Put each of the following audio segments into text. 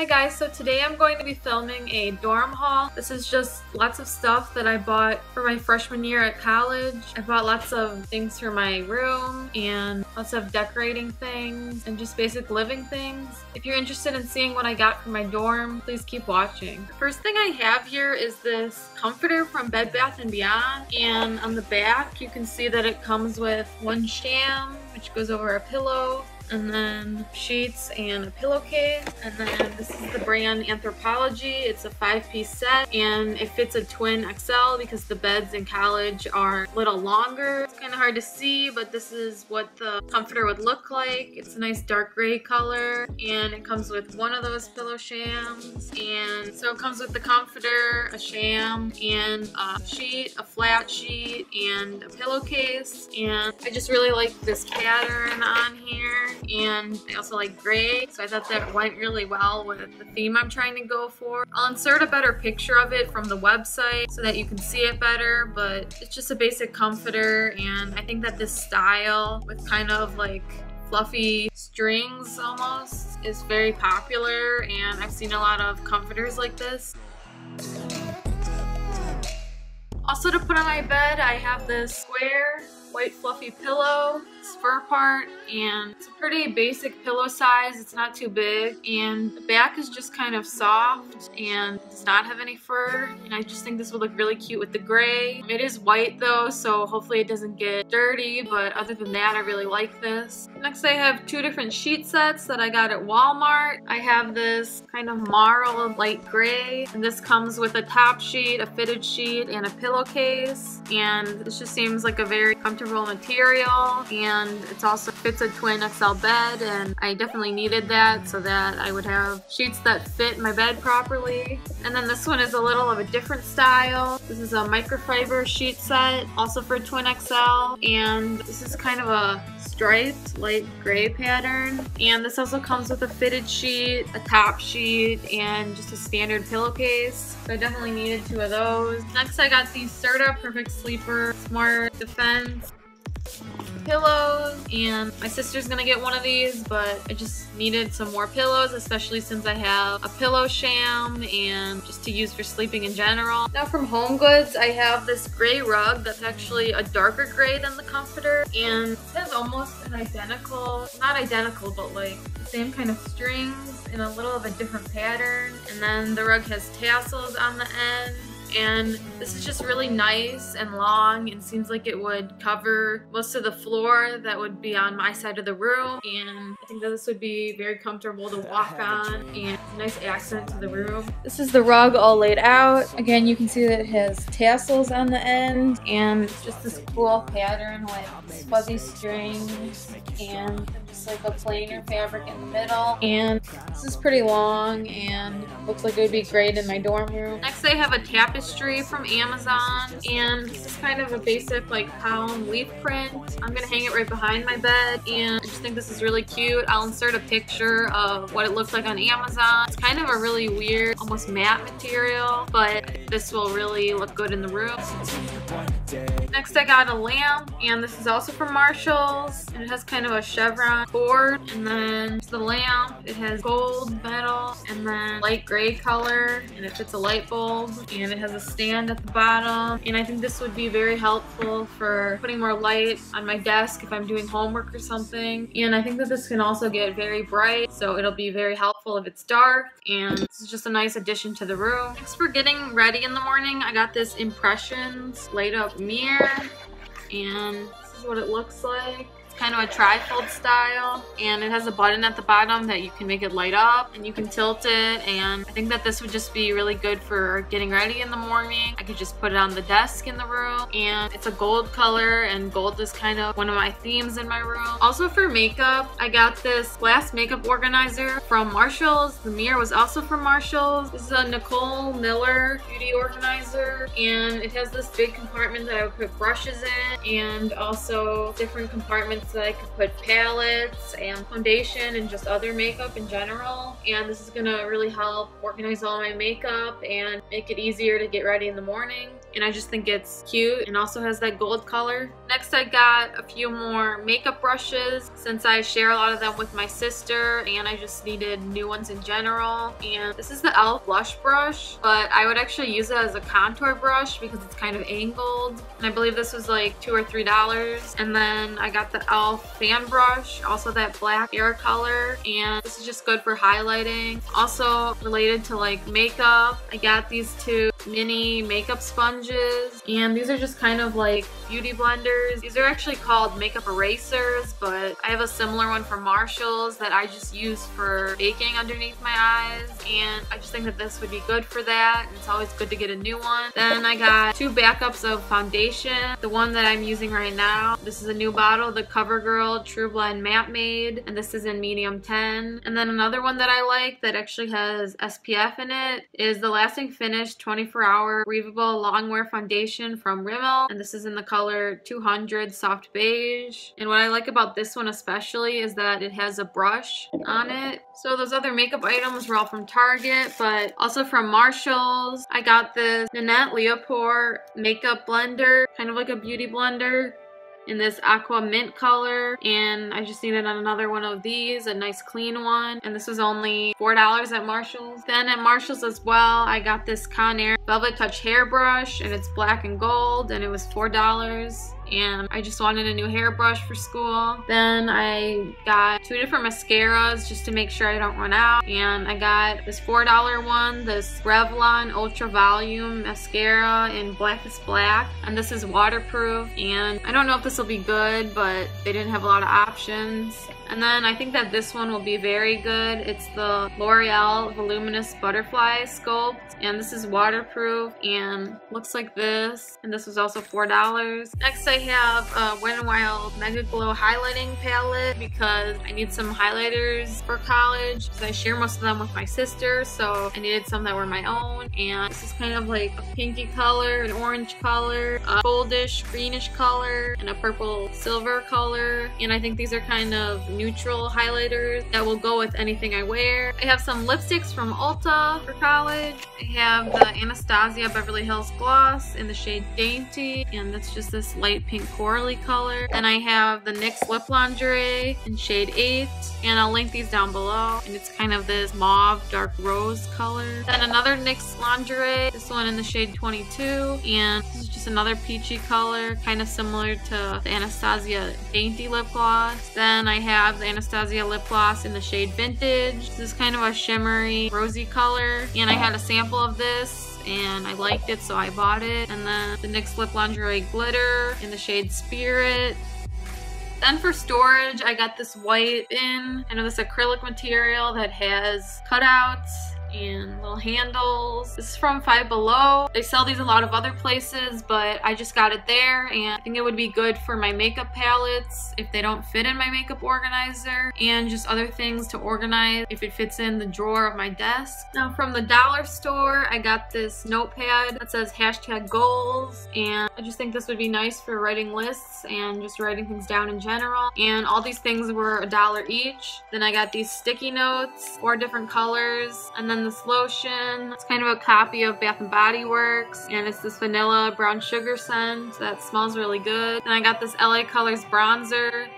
Hi guys, so today I'm going to be filming a dorm haul. This is just lots of stuff that I bought for my freshman year at college. I bought lots of things for my room and lots of decorating things and just basic living things. If you're interested in seeing what I got for my dorm, please keep watching. The first thing I have here is this comforter from Bed Bath & Beyond and on the back you can see that it comes with one sham which goes over a pillow and then sheets and a pillowcase and then this is the brand Anthropologie it's a five piece set and it fits a twin XL because the beds in college are a little longer. It's kind of hard to see but this is what the comforter would look like. It's a nice dark gray color and it comes with one of those pillow shams and so it comes with the comforter a sham and a sheet a flat sheet and a pillowcase and I just really like this pattern on here and I also like gray so I thought that went really well with the theme I'm trying to go for. I'll insert a better picture of it from the website so that you can see it better but it's just a basic comforter and I think that this style with kind of like fluffy strings almost is very popular and I've seen a lot of comforters like this. Also to put on my bed I have this square white fluffy pillow, fur part, and it's a pretty basic pillow size. It's not too big, and the back is just kind of soft and does not have any fur, and I just think this would look really cute with the gray. It is white though, so hopefully it doesn't get dirty, but other than that, I really like this. Next, I have two different sheet sets that I got at Walmart. I have this kind of marl light gray, and this comes with a top sheet, a fitted sheet, and a pillowcase, and this just seems like a very comfortable comfortable material and it's also fits a twin XL bed and I definitely needed that so that I would have sheets that fit my bed properly. And then this one is a little of a different style. This is a microfiber sheet set also for twin XL and this is kind of a striped light gray pattern and this also comes with a fitted sheet, a top sheet, and just a standard pillowcase. So I definitely needed two of those. Next I got the Serta Perfect Sleeper Smart Defense pillows and my sister's gonna get one of these but I just needed some more pillows especially since I have a pillow sham and just to use for sleeping in general. Now from Home Goods I have this gray rug that's actually a darker gray than the comforter and it has almost an identical, not identical but like the same kind of strings in a little of a different pattern and then the rug has tassels on the end and this is just really nice and long and seems like it would cover most of the floor that would be on my side of the room and I think that this would be very comfortable to walk on and nice accent to the room. This is the rug all laid out. Again you can see that it has tassels on the end and just this cool pattern with fuzzy strings and just like a plainer fabric in the middle and this is pretty long and looks like it would be great in my dorm room. Next I have a tapestry tapestry from Amazon and this is kind of a basic like palm leaf print. I'm gonna hang it right behind my bed and I just think this is really cute. I'll insert a picture of what it looks like on Amazon. It's kind of a really weird, almost matte material, but this will really look good in the room. Next I got a lamp and this is also from Marshalls. And it has kind of a chevron cord and then the lamp. It has gold metal and then light gray color and it fits a light bulb and it has a stand at the bottom. And I think this would be very helpful for putting more light on my desk if I'm doing homework or something. And I think that this can also get very bright so it'll be very helpful if it's dark. And this is just a nice addition to the room. Next for getting ready in the morning. I got this Impressions light up mirror and this is what it looks like kind of a trifold style and it has a button at the bottom that you can make it light up and you can tilt it and I think that this would just be really good for getting ready in the morning. I could just put it on the desk in the room and it's a gold color and gold is kind of one of my themes in my room. Also for makeup, I got this glass makeup organizer from Marshalls. The mirror was also from Marshalls. This is a Nicole Miller beauty organizer and it has this big compartment that I would put brushes in and also different compartments so I could put palettes and foundation and just other makeup in general. And this is gonna really help organize all my makeup and make it easier to get ready in the morning. And I just think it's cute and also has that gold color. Next I got a few more makeup brushes since I share a lot of them with my sister and I just needed new ones in general. And this is the e.l.f. blush brush, but I would actually use it as a contour brush because it's kind of angled. And I believe this was like two or three dollars. And then I got the e.l.f. fan brush, also that black air color. And this is just good for highlighting. Also related to like makeup, I got these two mini makeup sponges and these are just kind of like beauty blenders. These are actually called makeup erasers but I have a similar one from Marshalls that I just use for baking underneath my eyes and I just think that this would be good for that. It's always good to get a new one. Then I got two backups of foundation. The one that I'm using right now, this is a new bottle, the CoverGirl TruBlend Matte Made and this is in medium 10. And then another one that I like that actually has SPF in it is the Lasting Finish 24 24 hour breathable longwear foundation from Rimmel and this is in the color 200 soft beige. And what I like about this one especially is that it has a brush on it. So those other makeup items were all from Target but also from Marshalls. I got this Nanette Lepore makeup blender kind of like a beauty blender in this aqua mint color and I just needed another one of these a nice clean one. And this was only four dollars at Marshalls. Then at Marshalls as well I got this Conair Velvet Touch hairbrush and it's black and gold and it was four dollars and I just wanted a new hairbrush for school. Then I got two different mascaras just to make sure I don't run out. And I got this $4 one, this Revlon Ultra Volume Mascara in Blackest Black. And this is waterproof. And I don't know if this will be good, but they didn't have a lot of options. And then I think that this one will be very good. It's the L'Oreal Voluminous Butterfly Sculpt. And this is waterproof and looks like this. And this was also $4. Next I have a Wet n Wild MegaGlo Highlighting Palette because I need some highlighters for college. Because I share most of them with my sister. So I needed some that were my own. And this is kind of like a pinky color, an orange color, a goldish greenish color, and a purple silver color. And I think these are kind of neutral highlighters that will go with anything I wear. I have some lipsticks from Ulta for college. I have the Anastasia Beverly Hills Gloss in the shade Dainty, and that's just this light pink corally color. Then I have the NYX Lip Lingerie in shade 8, and I'll link these down below. And it's kind of this mauve dark rose color. Then another NYX Lingerie, this one in the shade 22, and this is just another peachy color, kind of similar to the Anastasia Dainty Lip Gloss. Then I have the Anastasia lip gloss in the shade Vintage. This is kind of a shimmery rosy color and I had a sample of this and I liked it so I bought it. And then the NYX Lip Lingerie Glitter in the shade Spirit. Then for storage, I got this white bin. I know this acrylic material that has cutouts and little handles. This is from Five Below. They sell these a lot of other places, but I just got it there and I think it would be good for my makeup palettes if they don't fit in my makeup organizer and just other things to organize if it fits in the drawer of my desk. Now from the dollar store, I got this notepad that says hashtag goals and I just think this would be nice for writing lists and just writing things down in general. And all these things were a dollar each. Then I got these sticky notes, four different colors, and then this lotion. It's kind of a copy of Bath & Body Works and it's this vanilla brown sugar scent that smells really good. Then I got this LA Colors bronzer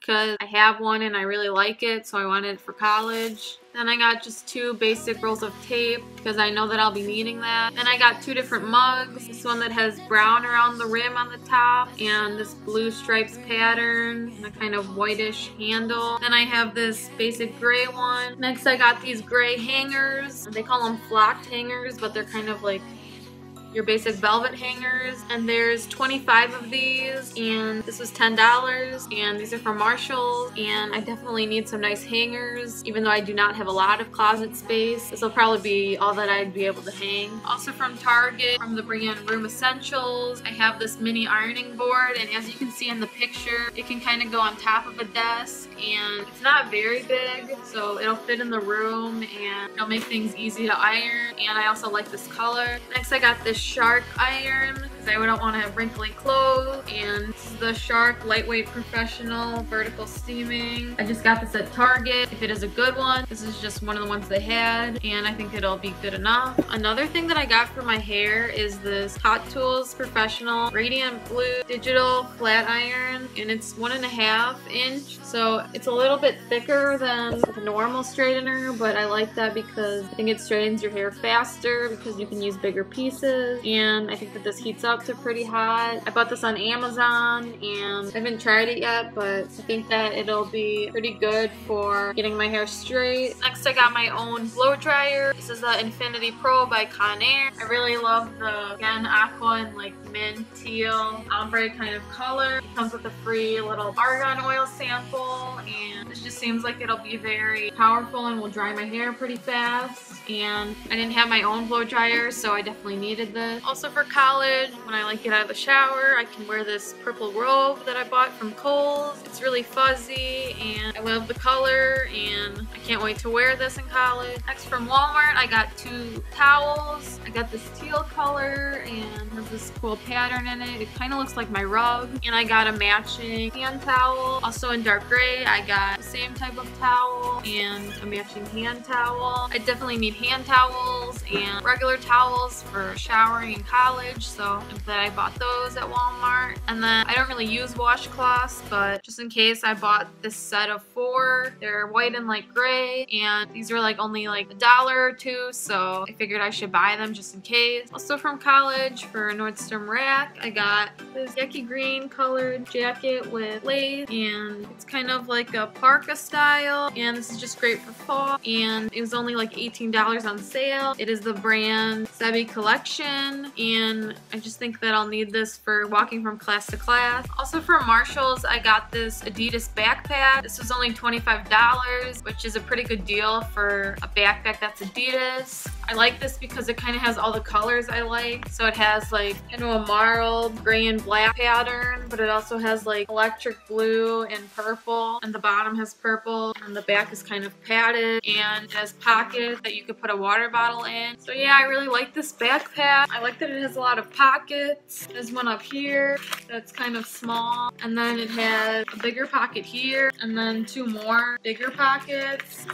because I have one and I really like it so I wanted it for college. Then I got just two basic rolls of tape because I know that I'll be needing that. Then I got two different mugs. This one that has brown around the rim on the top and this blue stripes pattern and a kind of whitish handle. Then I have this basic gray one. Next I got these gray hangers. They call them flocked hangers but they're kind of like your basic velvet hangers and there's 25 of these and this was $10 and these are from Marshalls and I definitely need some nice hangers even though I do not have a lot of closet space. This will probably be all that I'd be able to hang. Also from Target, from the Bring In Room Essentials, I have this mini ironing board and as you can see in the picture, it can kind of go on top of a desk and it's not very big so it'll fit in the room and it'll make things easy to iron and I also like this color. Next I got this Shark iron because I don't want to have wrinkly clothes. And the Shark Lightweight Professional Vertical Steaming. I just got this at Target. If it is a good one, this is just one of the ones they had and I think it'll be good enough. Another thing that I got for my hair is this Hot Tools Professional Radiant Blue Digital Flat Iron and it's one and a half inch so it's a little bit thicker than the normal straightener but I like that because I think it straightens your hair faster because you can use bigger pieces and I think that this heats up to pretty hot. I bought this on Amazon and I haven't tried it yet but I think that it'll be pretty good for getting my hair straight. Next I got my own blow dryer. This is the Infinity Pro by Conair. I really love the again aqua and like mint teal ombre kind of color. It comes with a free little argan oil sample and it just seems like it'll be very powerful and will dry my hair pretty fast and I didn't have my own blow dryer so I definitely needed this. Also for college, when I like get out of the shower, I can wear this purple robe that I bought from Kohl's. It's really fuzzy and I love the color and I can't wait to wear this in college. Next from Walmart, I got two towels. I got this teal color and has this cool pattern in it. It kind of looks like my rug. And I got a matching hand towel. Also in dark gray, I got same type of towel and a matching hand towel. I definitely need hand towels and regular towels for showering in college, so glad I bought those at Walmart. And then I don't really use washcloths, but just in case I bought this set of four. They're white and light gray, and these were like only like a dollar or two, so I figured I should buy them just in case. Also from college for Nordstrom Rack, I got this yucky green colored jacket with lace, and it's kind of like a parka style, and this is just great for fall, and it was only like $18 $10 on sale. It is the brand Sebby Collection, and I just think that I'll need this for walking from class to class. Also from Marshalls, I got this Adidas backpack. This was only $25, which is a pretty good deal for a backpack that's Adidas. I like this because it kind of has all the colors I like. So it has like kind of a marled gray and black pattern, but it also has like electric blue and purple, and the bottom has purple, and the back is kind of padded, and it has pockets that you could put a water bottle in. So yeah, I really like this backpack. I like that it has a lot of pockets. There's one up here that's kind of small, and then it has a bigger pocket here, and then two more bigger pockets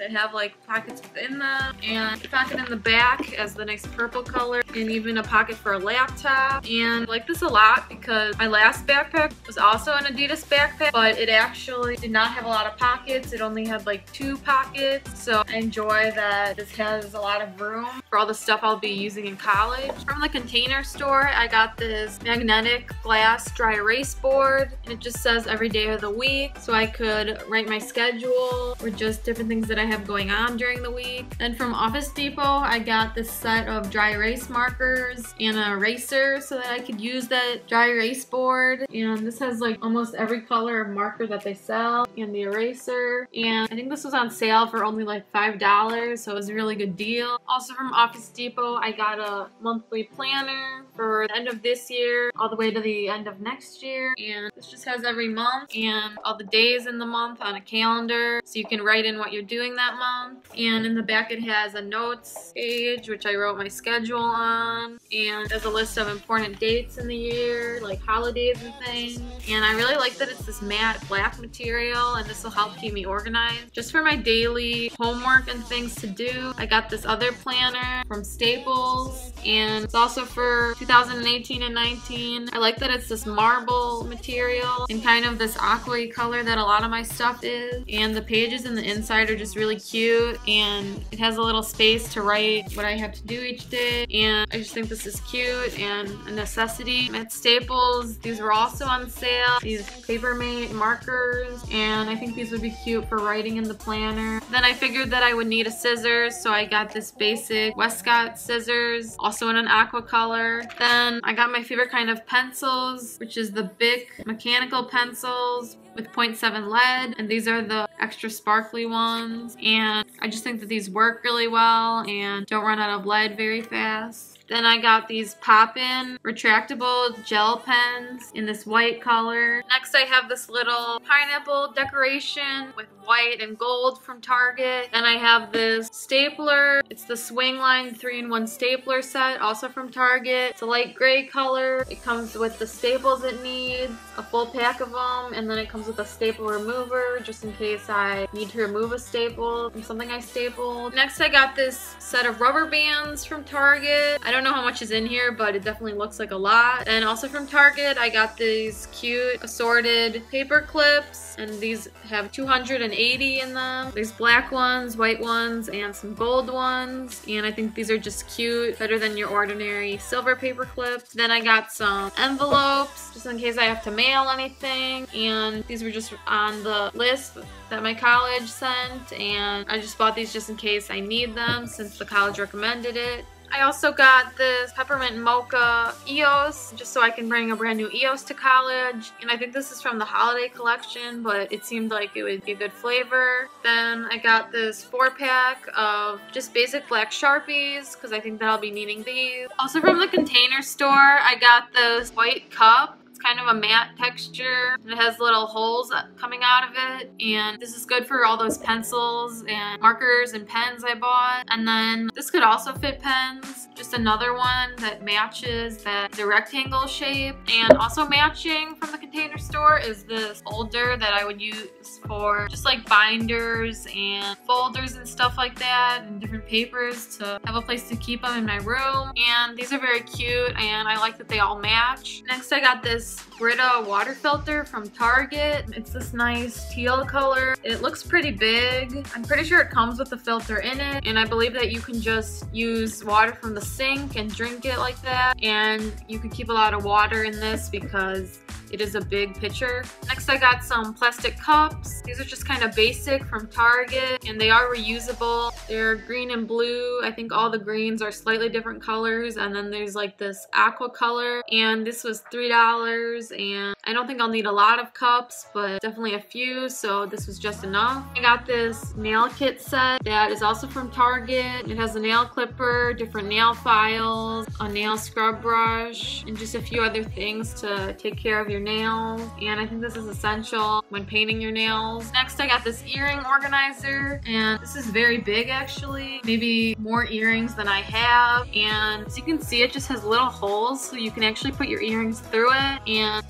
that have like pockets within them, and pocket in the back as the nice purple color and even a pocket for a laptop. And I like this a lot because my last backpack was also an Adidas backpack, but it actually did not have a lot of pockets. It only had like two pockets. So I enjoy that this has a lot of room for all the stuff I'll be using in college. From the container store, I got this magnetic glass dry erase board. And it just says every day of the week. So I could write my schedule or just different things that I have going on during the week. Then from Office Depot, I got this set of dry erase markers and an eraser so that I could use that dry erase board. And this has like almost every color of marker that they sell and the eraser. And I think this was on sale for only like $5, so it was a really good deal. Also from Office Depot, I got a monthly planner for the end of this year all the way to the end of next year. And this just has every month and all the days in the month on a calendar so you can write in what you're doing that month. And in the back it has a notes page, which I wrote my schedule on. And there's a list of important dates in the year, like holidays and things. And I really like that it's this matte black material and this will help keep me organized. Just for my daily homework and things to do, I got this other planner from Staples and it's also for 2018 and 19. I like that it's this marble material and kind of this aqua color that a lot of my stuff is. And the pages in the inside are just really cute and it has a little space to write what I have to do each day and I just think this is cute and a necessity. At Staples, these were also on sale. These Papermate markers and I think these would be cute for writing in the planner. Then I figured that I would need a scissors so I got this basic Westcott scissors also in an aqua color. Then I got my favorite kind of pencils which is the Bic mechanical pencils with 0.7 lead and these are the extra sparkly ones and I just think that these work really well and don't run out of lead very fast. Then I got these pop-in retractable gel pens in this white color. Next I have this little pineapple decoration with white and gold from Target. Then I have this stapler. It's the Swingline 3-in-1 stapler set, also from Target. It's a light gray color. It comes with the staples it needs, a full pack of them, and then it comes with a staple remover just in case I need to remove a staple from something I stapled. Next I got this set of rubber bands from Target. I don't know how much is in here, but it definitely looks like a lot. And also from Target, I got these cute assorted paper clips, and these have 280 in them. There's black ones, white ones, and some gold ones. And I think these are just cute, better than your ordinary silver paper clips. Then I got some envelopes, just in case I have to mail anything. And these were just on the list that my college sent and I just bought these just in case I need them since the college recommended it. I also got this peppermint mocha EOS just so I can bring a brand new EOS to college and I think this is from the holiday collection but it seemed like it would be a good flavor. Then I got this four pack of just basic black sharpies because I think that I'll be needing these. Also from the container store I got this white cup kind of a matte texture. It has little holes coming out of it and this is good for all those pencils and markers and pens I bought. And then this could also fit pens. Just another one that matches that the rectangle shape and also matching from the container store is this holder that I would use for just like binders and folders and stuff like that and different papers to have a place to keep them in my room. And these are very cute and I like that they all match. Next I got this Brita water filter from Target. It's this nice teal color. It looks pretty big. I'm pretty sure it comes with a filter in it and I believe that you can just use water from the sink and drink it like that and you can keep a lot of water in this because it is a big pitcher. Next I got some plastic cups. These are just kind of basic from Target and they are reusable. They're green and blue. I think all the greens are slightly different colors and then there's like this aqua color and this was $3 and I don't think I'll need a lot of cups but definitely a few so this was just enough. I got this nail kit set that is also from Target. It has a nail clipper, different nail files, a nail scrub brush, and just a few other things to take care of your your nails and I think this is essential when painting your nails. Next I got this earring organizer and this is very big actually, maybe more earrings than I have and as you can see it just has little holes so you can actually put your earrings through it and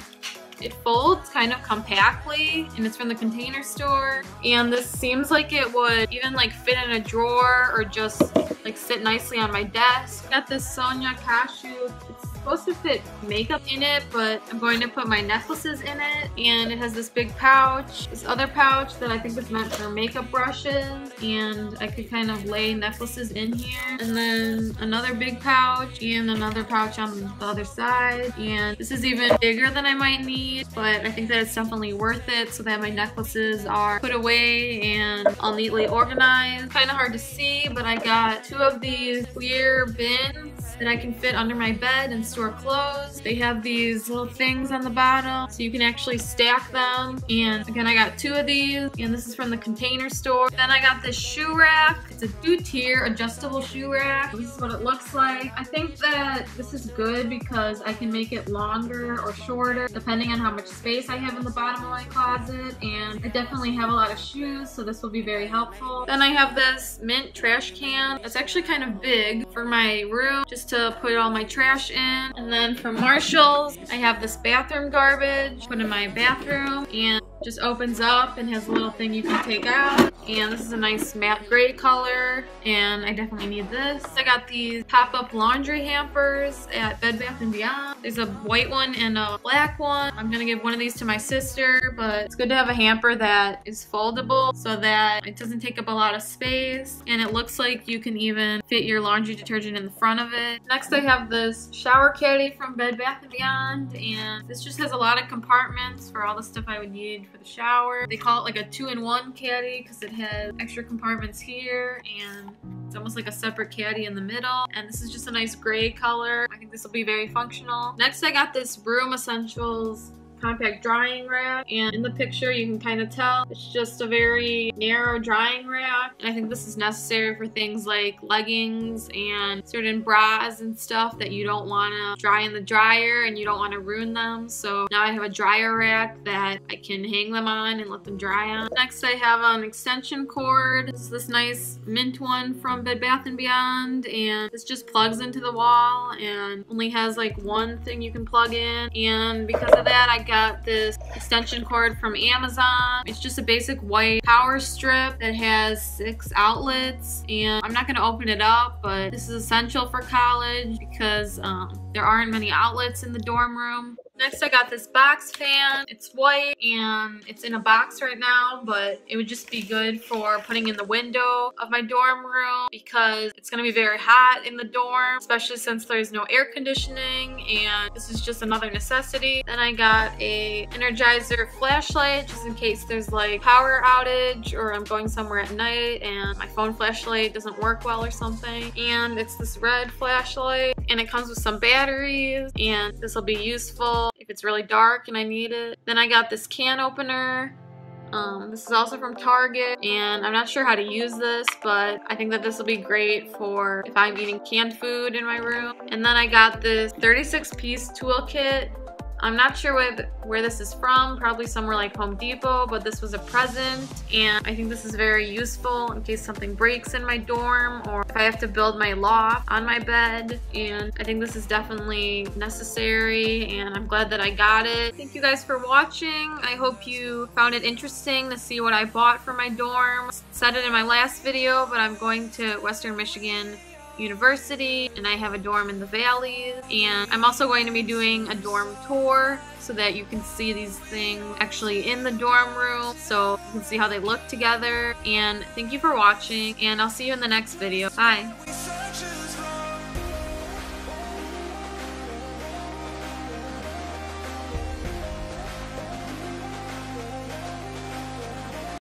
it folds kind of compactly and it's from the container store and this seems like it would even like fit in a drawer or just like sit nicely on my desk. Got this Sonia Kashuk supposed to fit makeup in it, but I'm going to put my necklaces in it. And it has this big pouch, this other pouch that I think is meant for makeup brushes. And I could kind of lay necklaces in here. And then another big pouch and another pouch on the other side. And this is even bigger than I might need, but I think that it's definitely worth it so that my necklaces are put away and all neatly organized. Kind of hard to see, but I got two of these clear bins that I can fit under my bed and store clothes. They have these little things on the bottom so you can actually stack them. And again, I got two of these and this is from the container store. Then I got this shoe rack. It's a two-tier adjustable shoe rack. This is what it looks like. I think that this is good because I can make it longer or shorter depending on how much space I have in the bottom of my closet. And I definitely have a lot of shoes, so this will be very helpful. Then I have this mint trash can. It's actually kind of big for my room just to put all my trash in. And then from Marshalls, I have this bathroom garbage, put in my bathroom, and just opens up and has a little thing you can take out. And this is a nice matte gray color, and I definitely need this. I got these pop-up laundry hampers at Bed Bath & Beyond. There's a white one and a black one. I'm gonna give one of these to my sister, but it's good to have a hamper that is foldable so that it doesn't take up a lot of space, and it looks like you can even fit your laundry detergent in the front of it. Next I have this shower caddy from Bed Bath & Beyond, and this just has a lot of compartments for all the stuff I would need for the shower. They call it like a two-in-one caddy because it has extra compartments here and it's almost like a separate caddy in the middle. And this is just a nice gray color. I think this will be very functional. Next, I got this Room Essentials compact drying rack. And in the picture, you can kind of tell it's just a very narrow drying rack. And I think this is necessary for things like leggings and certain bras and stuff that you don't want to dry in the dryer and you don't want to ruin them. So now I have a dryer rack that I can hang them on and let them dry on. Next, I have an extension cord. This is this nice mint one from Bed Bath & Beyond. And this just plugs into the wall and only has like one thing you can plug in. And because of that, I got this extension cord from Amazon. It's just a basic white power strip that has six outlets. And I'm not going to open it up, but this is essential for college because um, there aren't many outlets in the dorm room. Next, I got this box fan. It's white and it's in a box right now, but it would just be good for putting in the window of my dorm room because it's gonna be very hot in the dorm, especially since there's no air conditioning and this is just another necessity. Then I got a Energizer flashlight just in case there's like power outage or I'm going somewhere at night and my phone flashlight doesn't work well or something. And it's this red flashlight and it comes with some batteries and this will be useful it's really dark and I need it. Then I got this can opener. Um, this is also from Target and I'm not sure how to use this but I think that this will be great for if I'm eating canned food in my room. And then I got this 36 piece toolkit I'm not sure where, where this is from, probably somewhere like Home Depot, but this was a present and I think this is very useful in case something breaks in my dorm or if I have to build my loft on my bed and I think this is definitely necessary and I'm glad that I got it. Thank you guys for watching. I hope you found it interesting to see what I bought for my dorm. Said it in my last video, but I'm going to Western Michigan University and I have a dorm in the valleys and I'm also going to be doing a dorm tour so that you can see these things actually in the dorm room so you can see how they look together and thank you for watching and I'll see you in the next video. Bye!